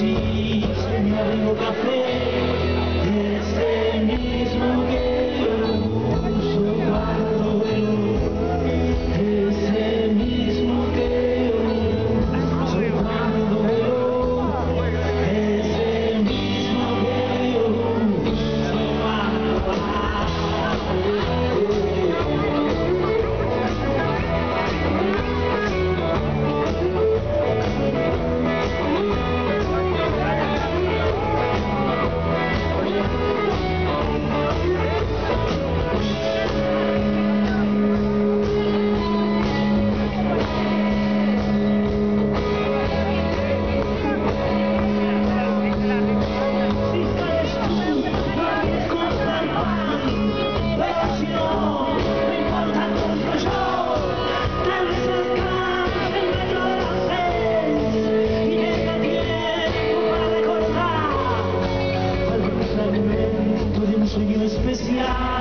si se me café Christian.